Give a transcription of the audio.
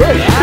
yeah,